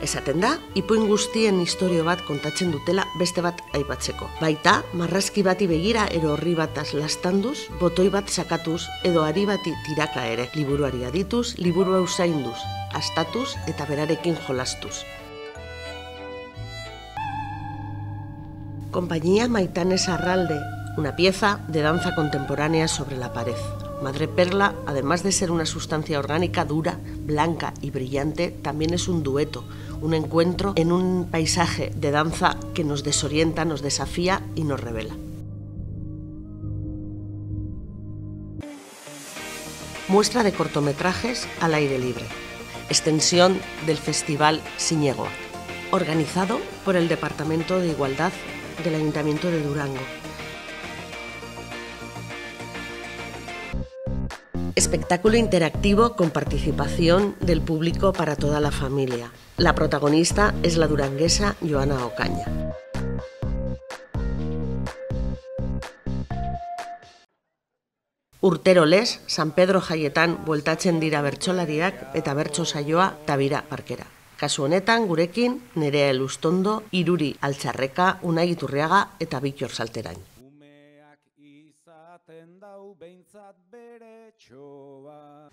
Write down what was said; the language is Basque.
Esaten da, ipuin guztien historio bat kontatzen dutela beste bat aipatzeko. Baita, marrazki bati begira ero horri bataz lastanduz, botoi bat sakatuz edo ari bati tiraka ere. Liburuari adituz, liburu usainduz, astatuz eta berarekin jolastuz. Compañía Maitanes Arralde, una pieza de danza contemporánea sobre la pared. Madre Perla, además de ser una sustancia orgánica dura, blanca y brillante, también es un dueto, un encuentro en un paisaje de danza que nos desorienta, nos desafía y nos revela. Muestra de cortometrajes al aire libre. Extensión del Festival Siñegoa, organizado por el Departamento de Igualdad del Ayuntamiento de Durango. Espectáculo interactivo con participación del público para toda la familia. La protagonista es la duranguesa Joana Ocaña. Urtero les, San Pedro jaietan bueltatzen dira bertsolariak eta bertso saioa tabira parkera. Kasu honetan gurekin Nerea Elustondo, Iruri Altxarreka, Unai Iturriaga eta Bikior Salterain. Izaten dau beintzat bere txoa.